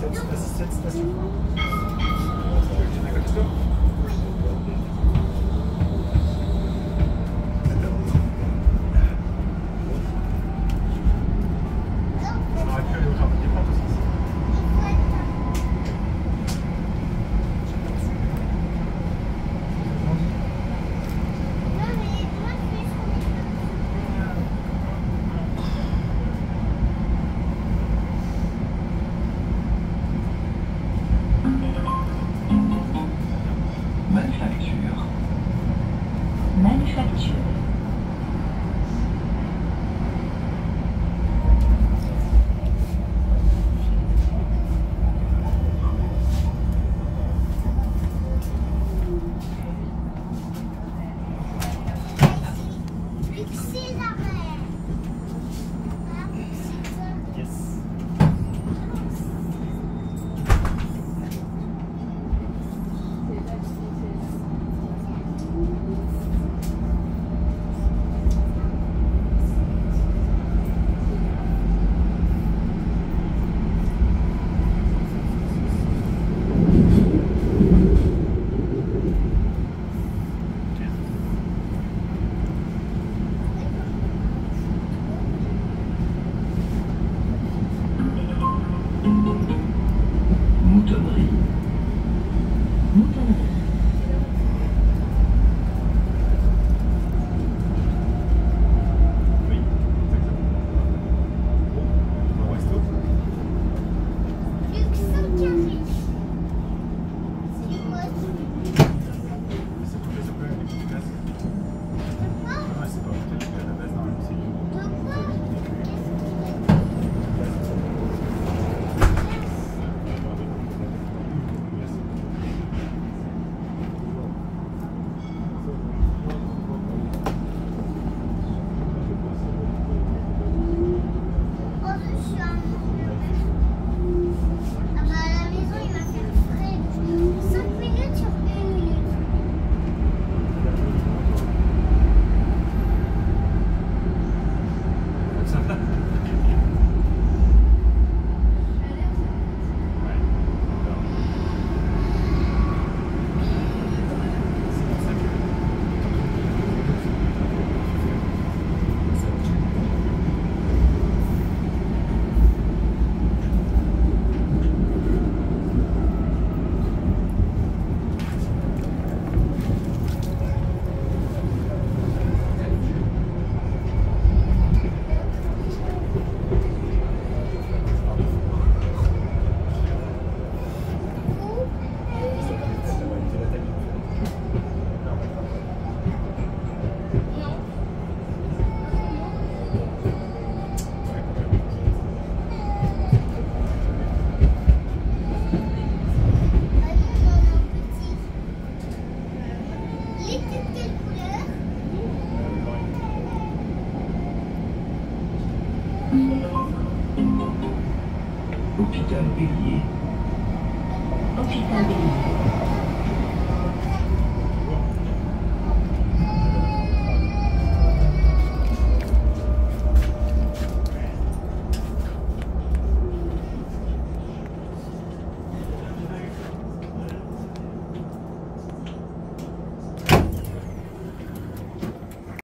sits, this sits this. Let's go. affect you. 持たない。持たない。Hôpital Bélier. Hôpital Bélier.